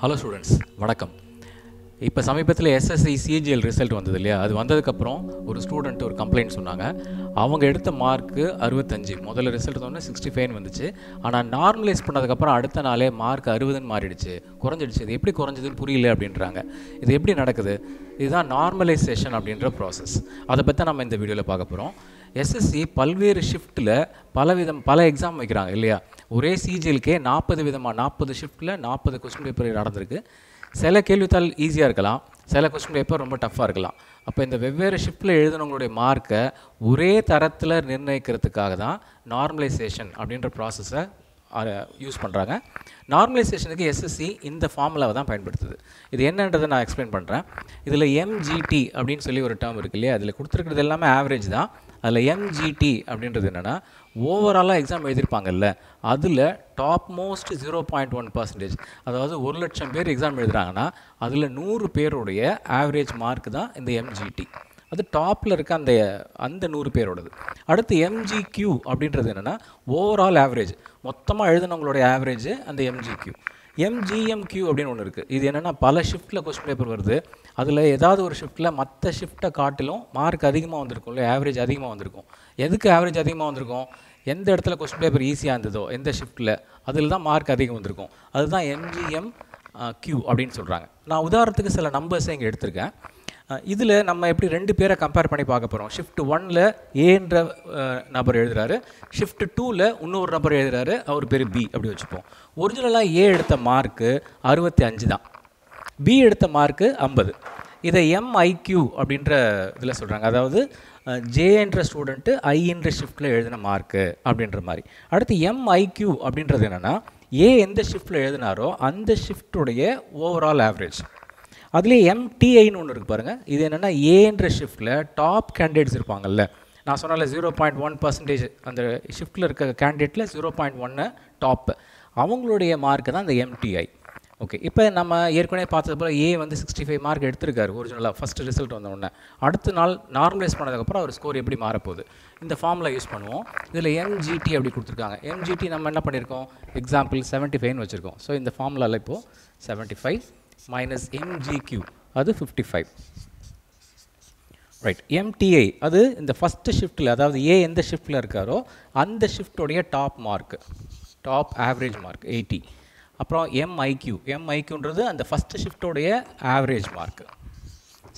Hello students வணக்கம். இப்போ சமீபத்தில் எஸ்எஸ்சி சிஜிஎல் ரிசல்ட் வந்தது இல்லையா? அது வந்ததுக்கப்புறம் ஒரு ஸ்டூடெண்ட் ஒரு கம்ப்ளைண்ட் சொன்னாங்க. அவங்க எடுத்த மார்க்கு அறுபத்தஞ்சு. முதல்ல ரிசல்ட் சொன்னால் சிக்ஸ்டி ஃபைவ்னு வந்துச்சு. ஆனால் நார்மலைஸ் பண்ணதுக்கப்புறம் அடுத்த நாளே மார்க் அறுபதுன்னு மாறிடுச்சு. குறைஞ்சிடுச்சு. இது எப்படி குறைஞ்சதுன்னு புரியல அப்படின்றாங்க. இது எப்படி நடக்குது? இதுதான் நார்மலைசேஷன் அப்படின்ற ப்ராசஸ் அதை பற்றி நம்ம இந்த வீடியோவில் பார்க்க போகிறோம் எஸ்எஸ்சி பல்வேறு ஷிஃப்ட்டில் பல விதம் பல எக்ஸாம் வைக்கிறாங்க இல்லையா? ஒரே சிஜிஎல்கே நாற்பது விதமாக நாற்பது ஷிஃப்ட்டில் நாற்பது கொஸ்டின் பேப்பர் நடந்திருக்கு. சில கேள்வித்தாள் ஈஸியாக இருக்கலாம் சில கொஸ்டின் பேப்பர் ரொம்ப டஃப்பாக இருக்கலாம். அப்போ இந்த வெவ்வேறு ஷிஃப்ட்டில் எழுதினவங்களுடைய மார்க்கை ஒரே தரத்தில் நிர்ணயிக்கிறதுக்காக தான் நார்மலைசேஷன் அப்படின்ற ப்ராசஸை யூஸ் பண்ணுறாங்க நார்மலைசேஷனுக்கு எஸ்எஸ்சி இந்த ஃபார்முலாவை தான் பயன்படுத்துது. இது என்னன்றதை நான் எக்ஸ்பிளைன் பண்ணுறேன் இதில் எம்ஜிடி அப்படின்னு சொல்லி ஒரு டேர்ம் இருக்கு இல்லையா? அதில் கொடுத்துருக்கிறது எல்லாமே ஆவரேஜ் தான். அதில் எம்ஜிடி அப்படின்றது என்னென்னா ஓவராலாக எக்ஸாம் எழுதியிருப்பாங்கல்ல அதில் top most zero point one percentage அதாவது ஒரு லட்சம் பேர் எக்ஸாம் எழுதுறாங்கன்னா அதில் நூறு பேருடைய ஆவரேஜ் மார்க் தான் இந்த எம்ஜிடி அது டாப்பில் இருக்க அந்த அந்த நூறு பேரோடது. அடுத்து எம்ஜிக்யூ அப்படின்றது என்னென்னா ஓவரால் ஆவரேஜ் மொத்தமாக எழுதினவங்களுடைய ஆவரேஜ் அந்த எம்ஜிக்யூ எம்ஜிஎம்கியூ அப்படின்னு ஒன்று இருக்குது இது என்னென்னா பல ஷிஃப்ட்டில் கொஸ்டின் பேப்பர் வருது. அதில் ஏதாவது ஒரு ஷிஃப்ட்டில் மற்ற ஷிஃப்ட்டை காட்டிலும் மார்க் அதிகமாக வந்திருக்கும் இல்லை ஆவரேஜ் அதிகமாக வந்திருக்கும். எதுக்கு ஆவரேஜ் அதிகமாக வந்திருக்கும்? எந்த இடத்துல கொஸ்டின் பேப்பர் ஈஸியாக இருந்ததோ எந்த ஷிஃப்ட்டில் அதில் தான் மார்க் அதிகம் வந்திருக்கும். அதுதான் எம்ஜிஎம் கியூ அப்படின்னு சொல்கிறாங்க நான் உதாரணத்துக்கு சில நம்பர்ஸை இங்கே எடுத்திருக்கேன். இதில் நம்ம எப்படி ரெண்டு பேரை கம்பேர் பண்ணி பார்க்க போகிறோம் ஷிஃப்ட் ஒனில் ஏன்ற நபர் எழுதுகிறாரு ஷிஃப்ட் டூவில் இன்னொரு நபர் எழுதுறாரு. அவர் பேர் பி அப்படி வச்சுப்போம். ஒரிஜினலாக ஏ எடுத்த மார்க்கு அறுபத்தி அஞ்சு தான். பி எடுத்த மார்க்கு ஐம்பது. இதை எம்ஐக்யூ அப்படின்ற இதில் சொல்கிறாங்க அதாவது ஜே என்ற ஸ்டூடெண்ட்டு ஐ என்ற ஷிஃப்ட்டில் எழுதின மார்க்கு அப்படின்ற மாதிரி. அடுத்து எம்ஐக்யூ அப்படின்றது என்னென்னா ஏ எந்த ஷிஃப்ட்டில் எழுதினாரோ அந்த ஷிஃப்ட்டுடைய ஓவரால் ஆவரேஜ் அதுலேயே எம்டிஐன்னு ஒன்று இருக்குது பாருங்கள் இது என்னென்னா ஏன்ற ஷிஃப்ட்டில் டாப் கேண்டிடேட்ஸ் இருப்பாங்கல்ல. நான் சொன்னால ஜீரோ பாயிண்ட் ஒன் பர்சன்டேஜ் அந்த ஷிஃப்ட்டில் இருக்க கேண்டிடேட்டில் ஜீரோ பாயிண்ட் ஒன்று டாப்பு அவங்களுடைய மார்க்கு தான் இந்த எம்டிஐ ஓகே இப்போ நம்ம ஏற்கனவே பார்த்தது போல் ஏ வந்து சிக்ஸ்டி ஃபைவ் மார்க் எடுத்திருக்காரு ஒரிஜினலாக ஃபஸ்ட் ரிசல்ட் வந்த உடனே. அடுத்த நாள் நார்மலைஸ் பண்ணதுக்கப்புறம் அவர் ஸ்கோர் எப்படி மாறப்போகுது? இந்த ஃபார்மில் யூஸ் பண்ணுவோம். இதில் எம்ஜிடி அப்படி கொடுத்துருக்காங்க. எம்ஜிடி நம்ம என்ன பண்ணியிருக்கோம்? எக்ஸாம்பிள் செவன்ட்டி ஃபைவ்னு வச்சுருக்கோம். ஸோ இந்த ஃபார்முலாவில் இப்போது செவன்ட்டி ஃபைவ் மைனஸ் எம்ஜிக்யூ அது ஃபிஃப்டி ஃபைவ் ரைட் எம்டிஐ அது இந்த ஃபஸ்ட்டு ஷிஃப்ட்டில் அதாவது ஏ எந்த ஷிஃப்ட்டில் இருக்காரோ அந்த ஷிஃப்டோடைய top mark top average mark eighty அப்புறம் எம்ஐக்யூ எம்ஐக்யூன்றது அந்த ஃபஸ்ட்டு ஷிஃப்டோடைய ஆவரேஜ் மார்க்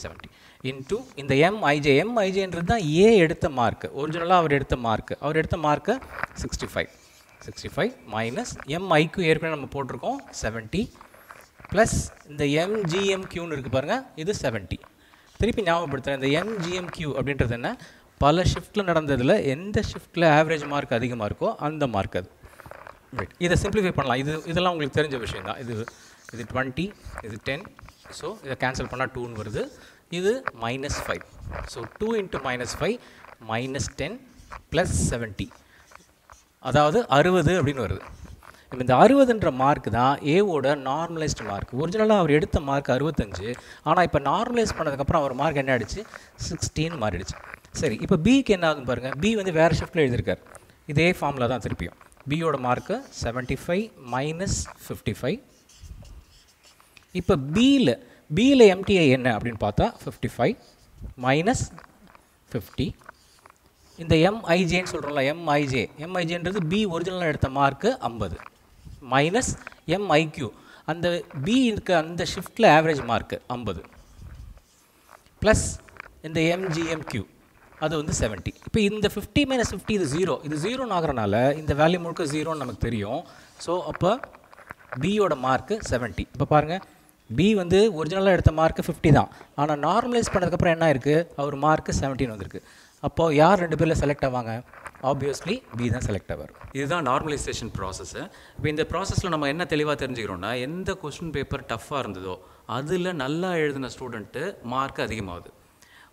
செவன்ட்டி இன்ட்டு இந்த எம்ஐஜே எம்ஐஜேன்றது தான் ஏ எடுத்த மார்க் ஒரிஜினலாக அவர் எடுத்த மார்க் அவர் எடுத்த mark sixty five sixty five minus M ஏற்கனவே நம்ம போட்டிருக்கோம் செவன்ட்டி ப்ளஸ் இந்த எம்ஜிஎம்கியூன்னு இருக்குது பாருங்கள் இது செவன்ட்டி திருப்பி ஞாபகப்படுத்துகிறேன் இந்த எம்ஜிஎம்கியூ அப்படின்றது என்ன? பல ஷிஃப்ட்டில் நடந்ததில் எந்த ஷிஃப்ட்டில் ஆவரேஜ் மார்க் அதிகமாக இருக்கோ அந்த மார்க் அது. ரைட் இதை சிம்பிளிஃபை பண்ணலாம். இது இதெல்லாம் உங்களுக்கு தெரிஞ்ச விஷயம் தான் இது இது டுவெண்ட்டி இது டென் ஸோ இதை கேன்சல் பண்ணால் டூன்னு வருது. இது minus five so two into minus five minus ten plus seventy அதாவது அறுபது அப்படின்னு வருது. இப்போ இந்த அறுபதுன்ற மார்க் தான் ஏவோட நார்மலைஸ்டு மார்க் ஒரிஜினலாக அவர் எடுத்த மார்க் அறுபத்தஞ்சு. ஆனால் இப்போ நார்மலைஸ் பண்ணதுக்கப்புறம் அவர் மார்க் என்ன ஆகிடுச்சு சிக்ஸ்டீன் மாறிடுச்சு. சரி இப்போ பிக்கு என்ன ஆகுதுன்னு பாருங்கள் பி வந்து வேறு ஷிஃப்ட்டில் எழுதியிருக்கார். இதே ஃபார்மில் தான் திருப்பியும். பியோட mark seventy five minus fifty five இப்போ பியில் பியில் எம்டிஐ என்ன அப்படின்னு பார்த்தா ஃபிஃப்டி ஃபைவ் மைனஸ் ஃபிஃப்டி இந்த எம்ஐஜேன்னு சொல்கிறோம்ல எம்ஐஜே எம்ஐஜேன்றது பி ஒரிஜினலாக எடுத்த மார்க்கு ஐம்பது. மைனஸ் எம்ஐக்யூ அந்த பி இருக்க அந்த ஷிஃப்ட்டில் ஆவரேஜ் மார்க்கு ஐம்பது. ப்ளஸ் இந்த எம்ஜிஎம்கியூ அது வந்து செவன்ட்டி இப்போ இந்த ஃபிஃப்டி மைனஸ் ஃபிஃப்டி இது ஜீரோ இது ஜீரோன்னு ஆகிறனால இந்த வேல்யூ முழுக்க ஜீரோன்னு நமக்கு தெரியும். ஸோ அப்போ பியோட மார்க்கு செவன்ட்டி இப்போ பாருங்கள் பி வந்து ஒரிஜினலாக எடுத்த மார்க்கு ஃபிஃப்டி தான். ஆனால் நார்மலைஸ் பண்ணதுக்கப்புறம் என்ன இருக்குது அவர் மார்க்கு செவன்டீன் வந்திருக்கு. அப்போது யார் ரெண்டு பேரில் செலக்ட் ஆவாங்க? ஆப்வியஸ்லி பி தான் செலக்ட் ஆவார். இதுதான் நார்மலைசேஷன் ப்ராசஸ்ஸு இப்போ இந்த ப்ராசஸில் நம்ம என்ன தெளிவாக தெரிஞ்சுக்கிறோம்னா எந்த கொஸ்டின் பேப்பர் டஃப்பாக இருந்ததோ அதில் நல்லா எழுதின ஸ்டூடெண்ட்டு மார்க் அதிகமாகுது.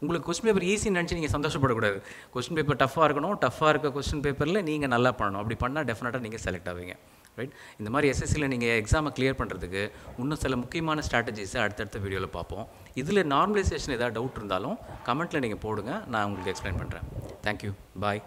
உங்களுக்கு கொஸ்டின் பேப்பர் ஈஸின்னு நினச்சி நீங்கள் சந்தோஷப்படக்கூடாது. கொஸ்டின் பேப்பர் டஃப்பாக இருக்கணும் டஃப்பாக இருக்க கொஸ்டின் பேப்பரில் நீங்கள் நல்லா பண்ணணும். அப்படி பண்ணால் டெஃபினட்டாக நீங்கள் செலக்ட் ஆவீங்க. ரைட் இந்த மாதிரி எஸ்எஸ்சியில் நீங்கள் எக்ஸாமை கிளியர் பண்ணுறதுக்கு இன்னும் சில முக்கியமான ஸ்ட்ராட்டஜிஸை அடுத்தடுத்த வீடியோவில் பார்ப்போம். இதில் நார்மலைசேஷன் ஏதாவது டவுட் இருந்தாலும் கமெண்ட்டில் நீங்கள் போடுங்க. நான் உங்களுக்கு எக்ஸ்பிளைன் பண்ணுறேன் தேங்க்யூ பாய்